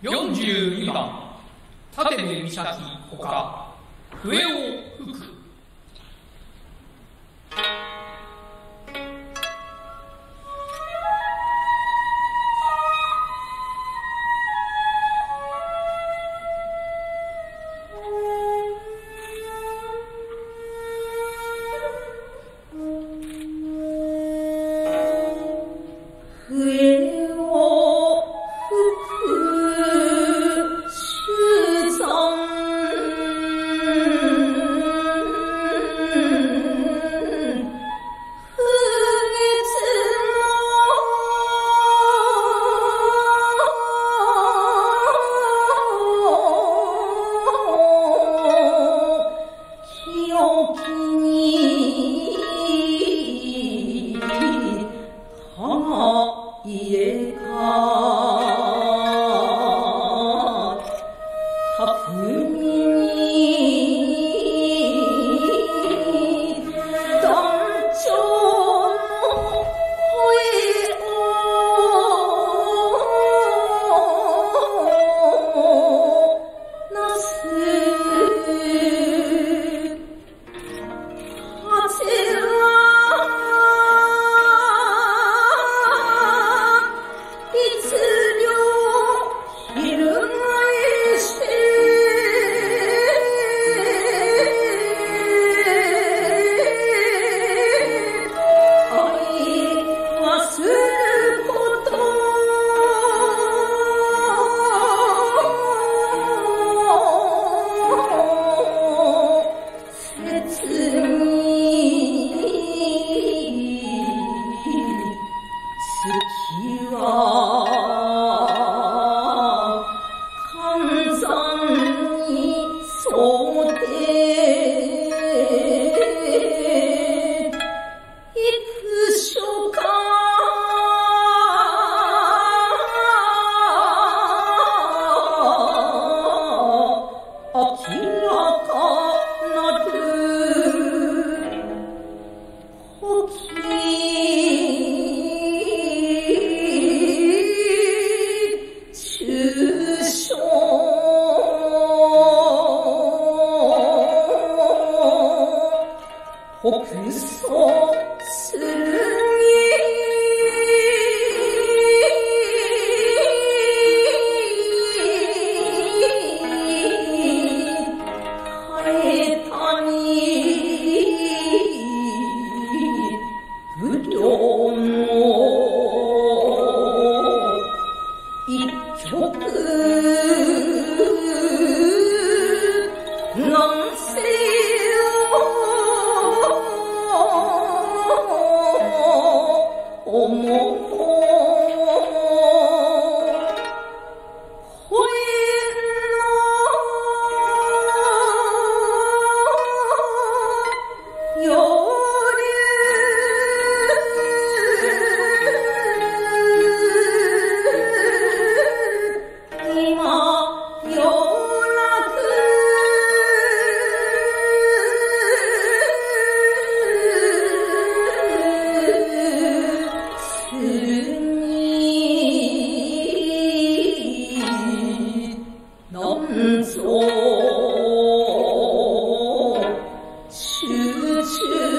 42番、縦部美咲ほか、笛を也靠。おふうするに一曲。أمور shit.